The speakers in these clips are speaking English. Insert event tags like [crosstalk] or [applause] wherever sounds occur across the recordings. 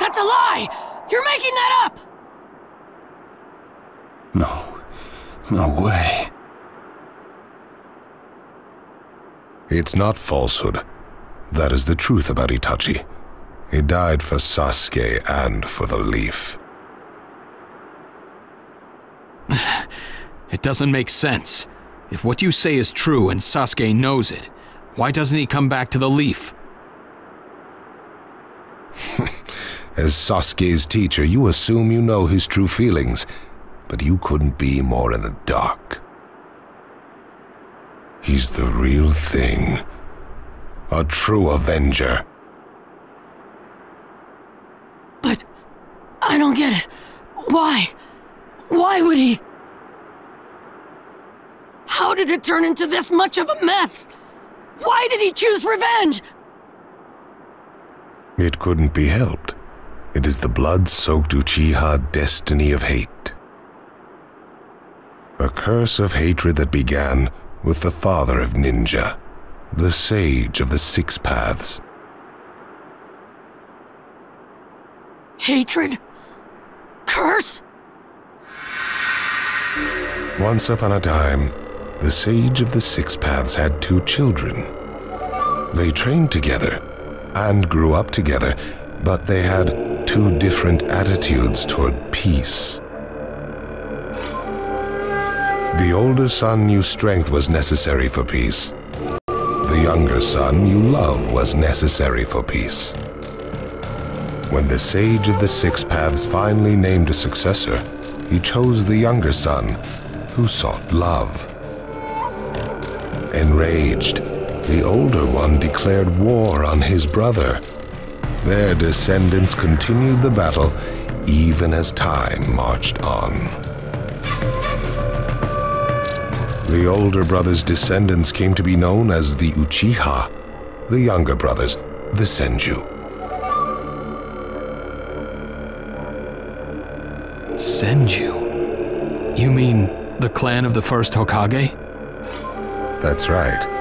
That's a lie! You're making that up! No. No way. It's not falsehood. That is the truth about Itachi. He died for Sasuke and for the leaf. [laughs] It doesn't make sense. If what you say is true and Sasuke knows it, why doesn't he come back to the leaf? [laughs] As Sasuke's teacher, you assume you know his true feelings, but you couldn't be more in the dark. He's the real thing. A true Avenger. But I don't get it. Why? Why would he? How did it turn into this much of a mess? Why did he choose revenge? It couldn't be helped. It is the blood-soaked Uchiha destiny of hate. A curse of hatred that began with the father of ninja, the sage of the six paths. Hatred? Curse? Once upon a time, the sage of the six paths had two children. They trained together and grew up together, but they had two different attitudes toward peace. The older son knew strength was necessary for peace. The younger son knew love was necessary for peace. When the sage of the six paths finally named a successor, he chose the younger son, who sought love. Enraged, the older one declared war on his brother. Their descendants continued the battle even as time marched on. The older brother's descendants came to be known as the Uchiha, the younger brothers, the Senju. Senju? You mean the clan of the first Hokage? That's right.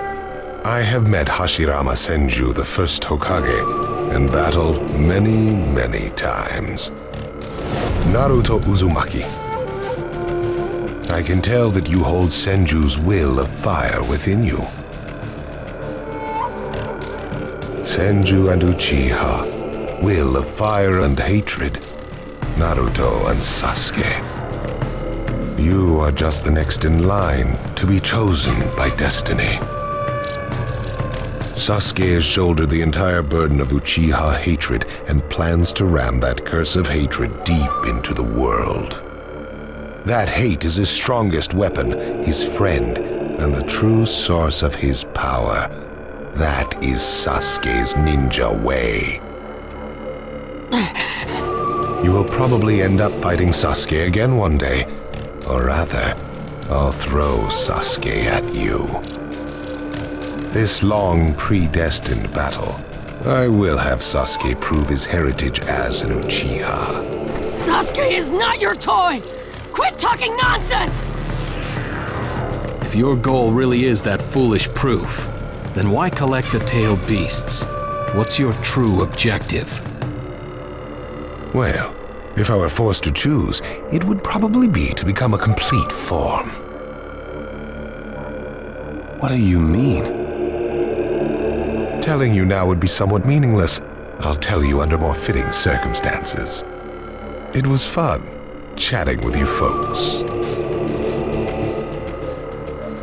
I have met Hashirama Senju, the first Hokage, and battled many, many times. Naruto Uzumaki. I can tell that you hold Senju's will of fire within you. Senju and Uchiha, will of fire and hatred. Naruto and Sasuke. You are just the next in line to be chosen by destiny. Sasuke has shouldered the entire burden of Uchiha hatred and plans to ram that curse of hatred deep into the world. That hate is his strongest weapon, his friend, and the true source of his power. That is Sasuke's ninja way. You will probably end up fighting Sasuke again one day. Or rather, I'll throw Sasuke at you. This long, predestined battle, I will have Sasuke prove his heritage as an Uchiha. Sasuke is not your toy! Quit talking nonsense! If your goal really is that foolish proof, then why collect the tailed beasts? What's your true objective? Well, if I were forced to choose, it would probably be to become a complete form. What do you mean? Telling you now would be somewhat meaningless. I'll tell you under more fitting circumstances. It was fun chatting with you folks.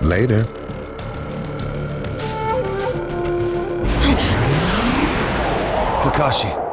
Later. Kakashi,